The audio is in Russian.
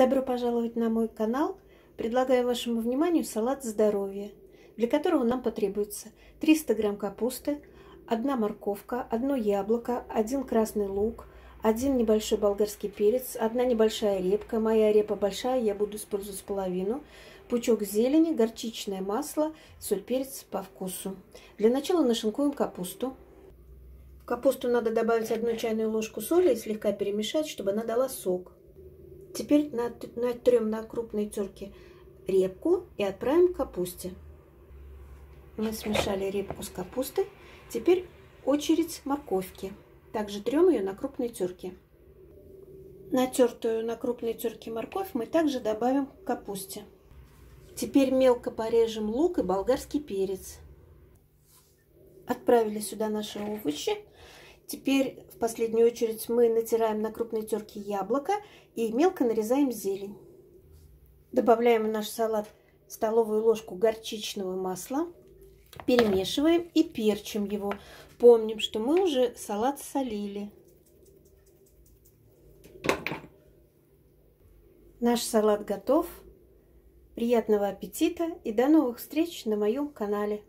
Добро пожаловать на мой канал. Предлагаю вашему вниманию салат здоровья, для которого нам потребуется 300 грамм капусты, одна морковка, одно яблоко, один красный лук, один небольшой болгарский перец, одна небольшая репка, моя репа большая, я буду использовать половину, пучок зелени, горчичное масло, соль, перец по вкусу. Для начала нашинкуем капусту. В капусту надо добавить одну чайную ложку соли и слегка перемешать, чтобы она дала сок. Теперь натрем на крупной терке репку и отправим к капусте. Мы смешали репку с капустой. Теперь очередь морковки. Также трем ее на крупной терке. Натертую на крупной терке морковь мы также добавим к капусте. Теперь мелко порежем лук и болгарский перец. Отправили сюда наши овощи. Теперь в последнюю очередь мы натираем на крупной терке яблоко и мелко нарезаем зелень. Добавляем в наш салат столовую ложку горчичного масла. Перемешиваем и перчим его. Помним, что мы уже салат солили. Наш салат готов. Приятного аппетита и до новых встреч на моем канале.